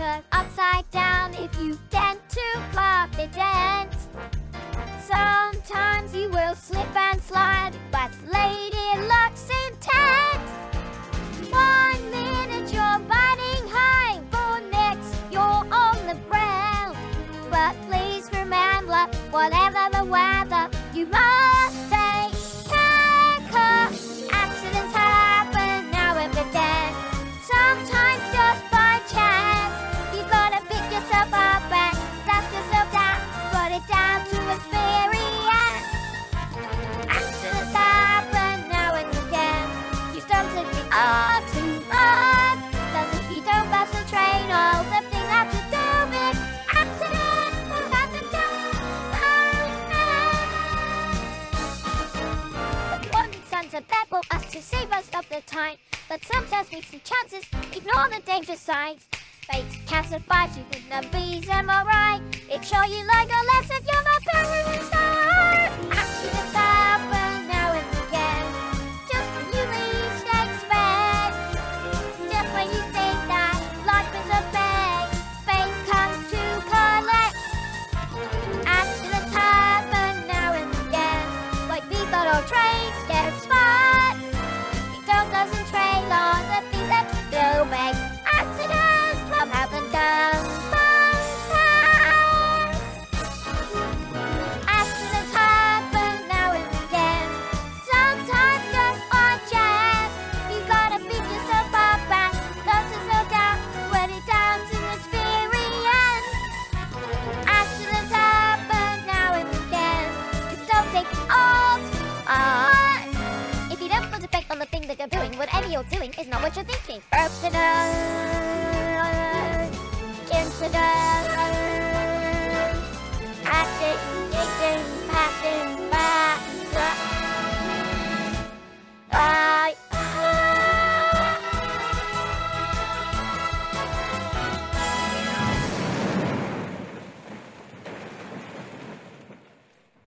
upside down if you tend to confident. Sometimes you will slip and slide, but lady Luck's intent. One minute you're biting high, for next you're on the ground. But please remember, whatever the weather, you must. for us to save us of the time. But sometimes we see chances, ignore the danger signs. Fate can survive you with numbers bees, am I right? It sure you like a lesson. What you're doing is not what you're thinking. Accident. Incident. Passing.